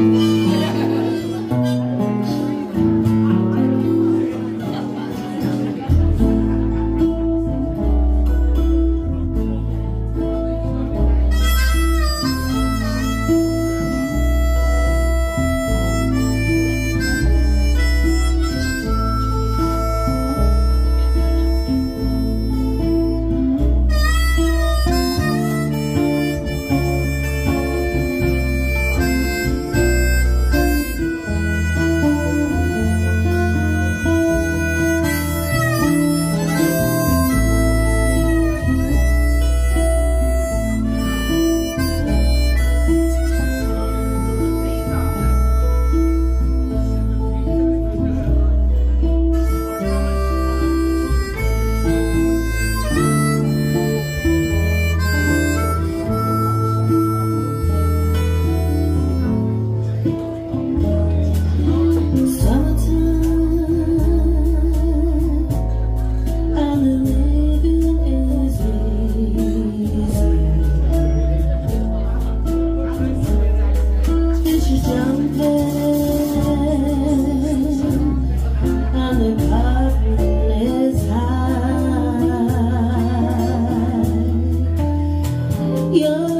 Mm-hmm. 有。